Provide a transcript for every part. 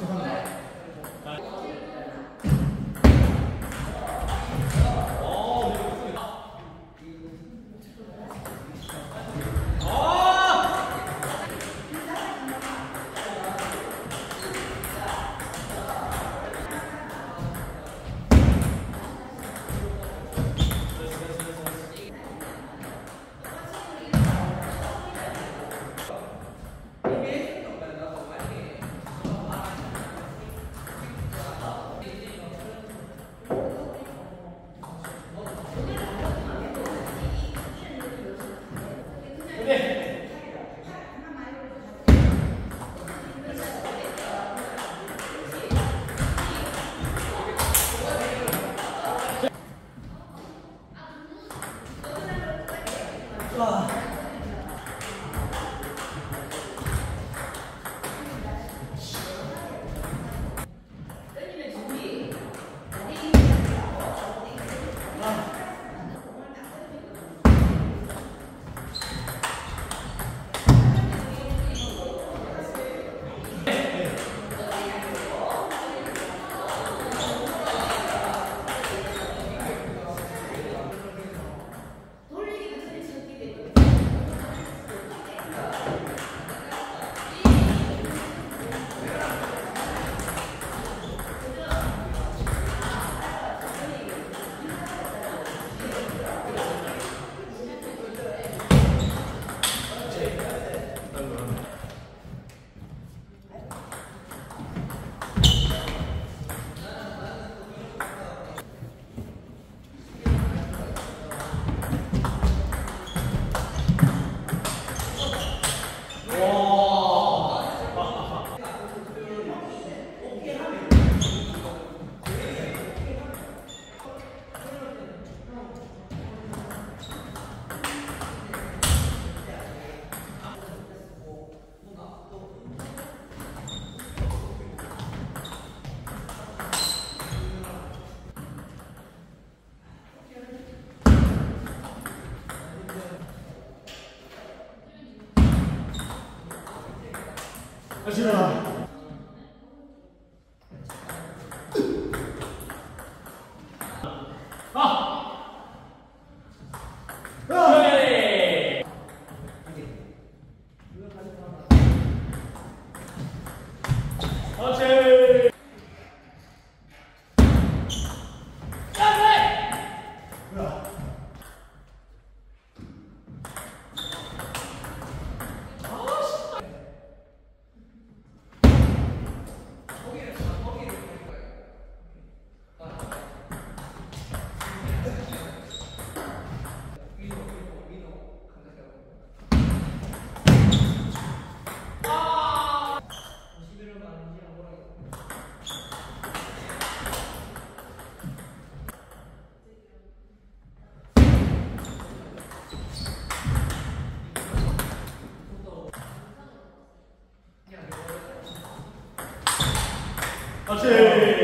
Uh -huh. 가시라. 박수.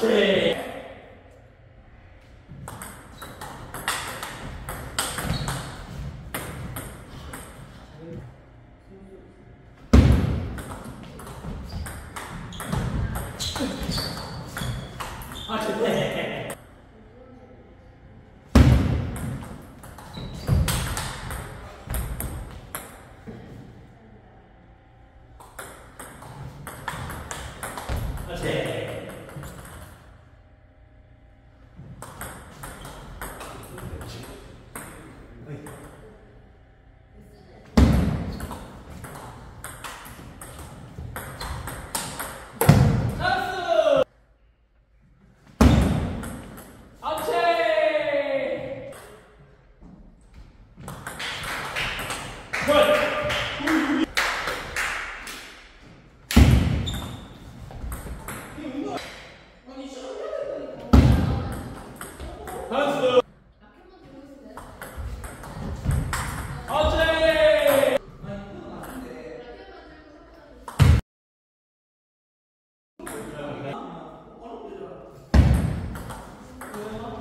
对。Thank you.